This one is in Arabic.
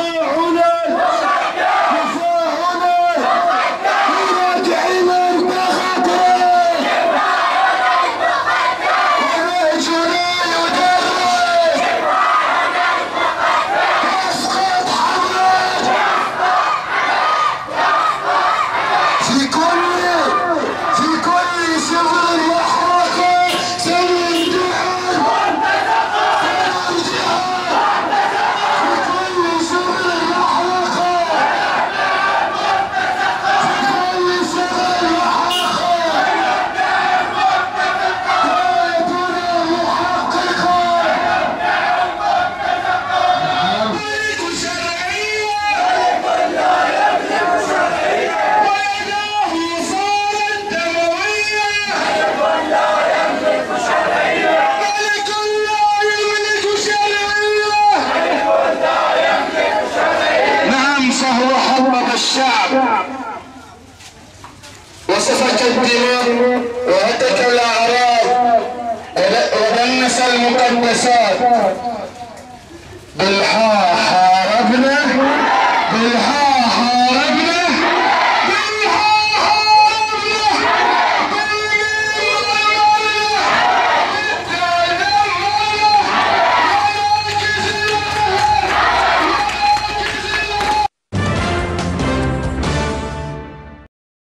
Oh, الشعب. وصفك الدماء وهتك الأعراض ودنس المقدسات بالحار